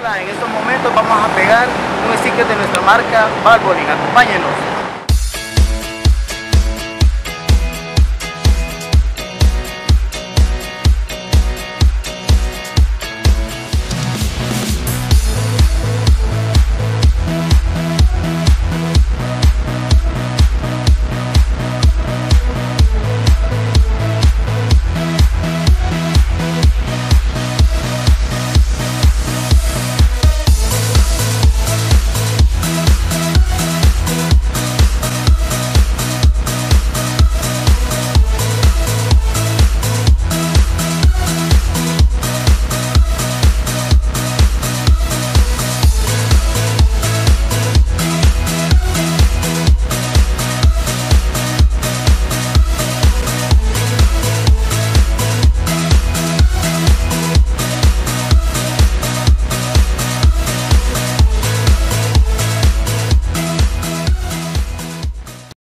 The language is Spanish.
En estos momentos vamos a pegar un sticker de nuestra marca Valvoline. Acompáñenos.